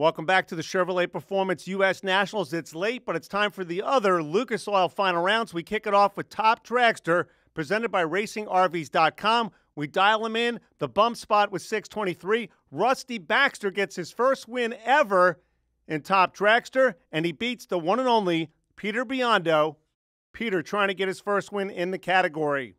Welcome back to the Chevrolet Performance U.S. Nationals. It's late, but it's time for the other Lucas Oil final rounds. We kick it off with Top Dragster, presented by RacingRVs.com. We dial him in. The bump spot was 623. Rusty Baxter gets his first win ever in Top Dragster, and he beats the one and only Peter Biondo. Peter trying to get his first win in the category.